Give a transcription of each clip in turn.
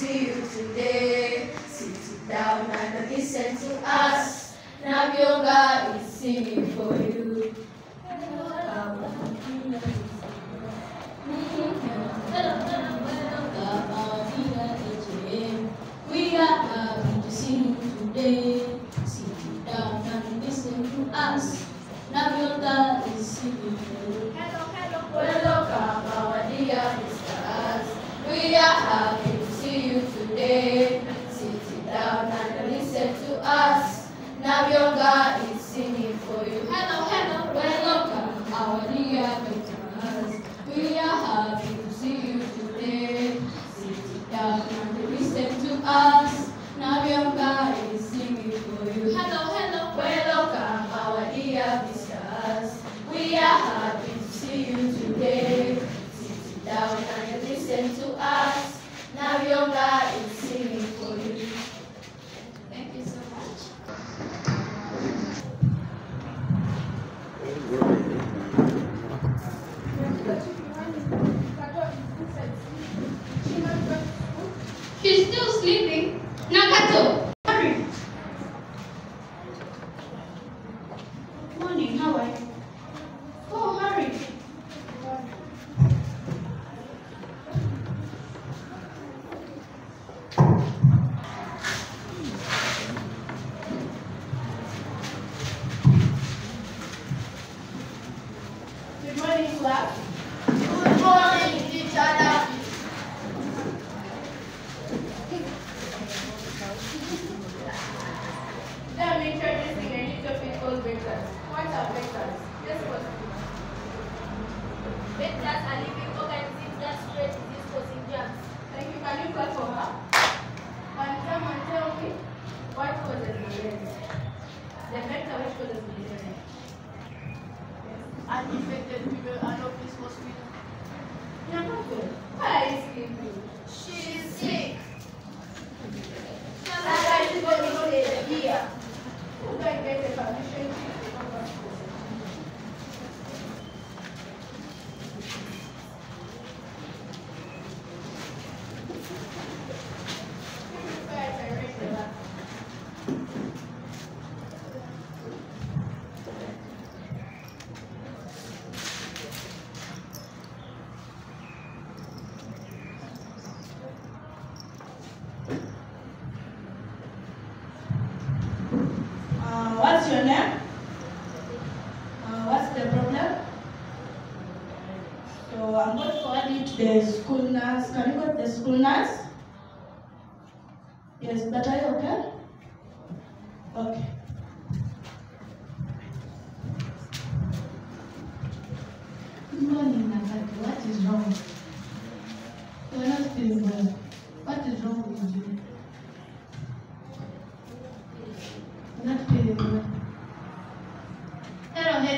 see you today. Sit down and listen to us. Nabuyonga is singing for you. studies. What's your name? Uh, what's the problem? So I'm going to call it to the school nurse. Can you get the school nurse? Yes, that are you okay?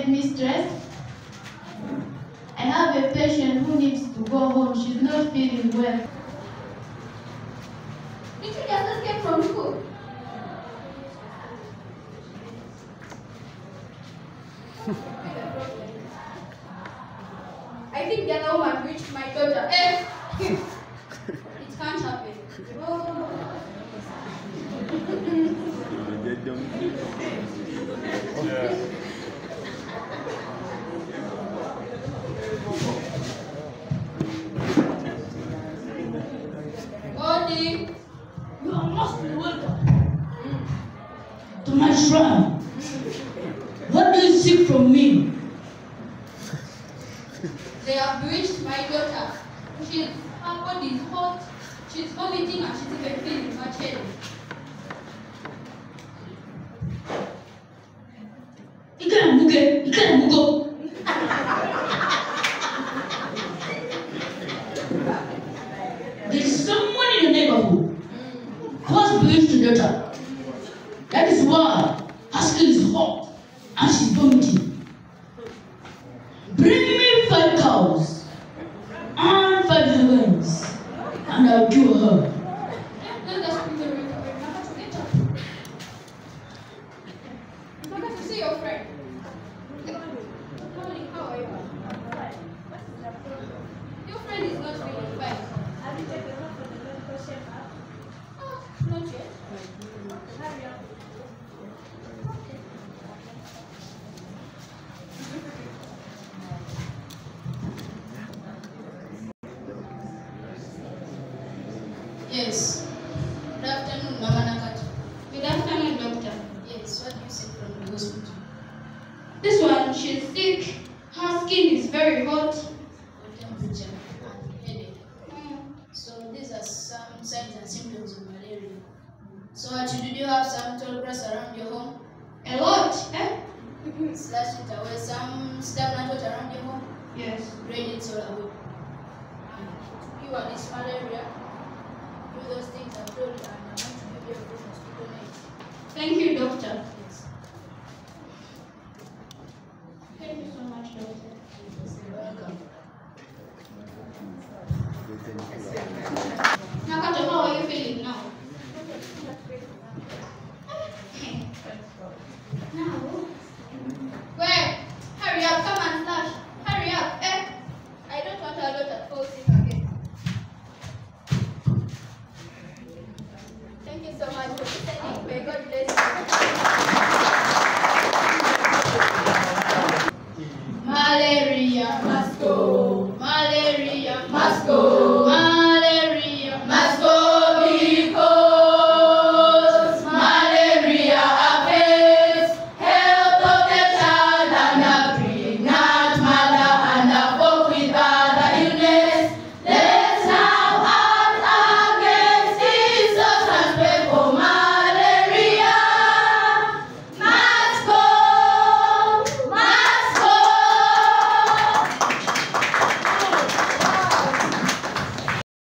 mistress. I have a patient who needs to go home. She's not feeling well. Did you just escape from school? I think the other woman reached my daughter. me, you are most welcome to my shrine. What do you seek from me? They have bewitched my daughter. She's, her body is hot, she's vomiting, and she's even feeling her chest. Ikaramuge, Ikaramugo. later. That is why her skin is hot. and she's don't. Yes. Good afternoon, Mama Nakati. Good afternoon, Doctor. Yes, what do you see from the hospital? This one, she's sick. Her skin is very hot. So what you do, do you have some tall grass around your home? A lot, eh? Slash it away. Some stagnant water around your home? Yes. Drain it all away. And to cure this malaria, do those things I've told you and I'm going to give you a free mosquito net. Thank you, doctor. Yes. Thank you so much, doctor. You're welcome. Nakato, how are you feeling now? now? Where? Hurry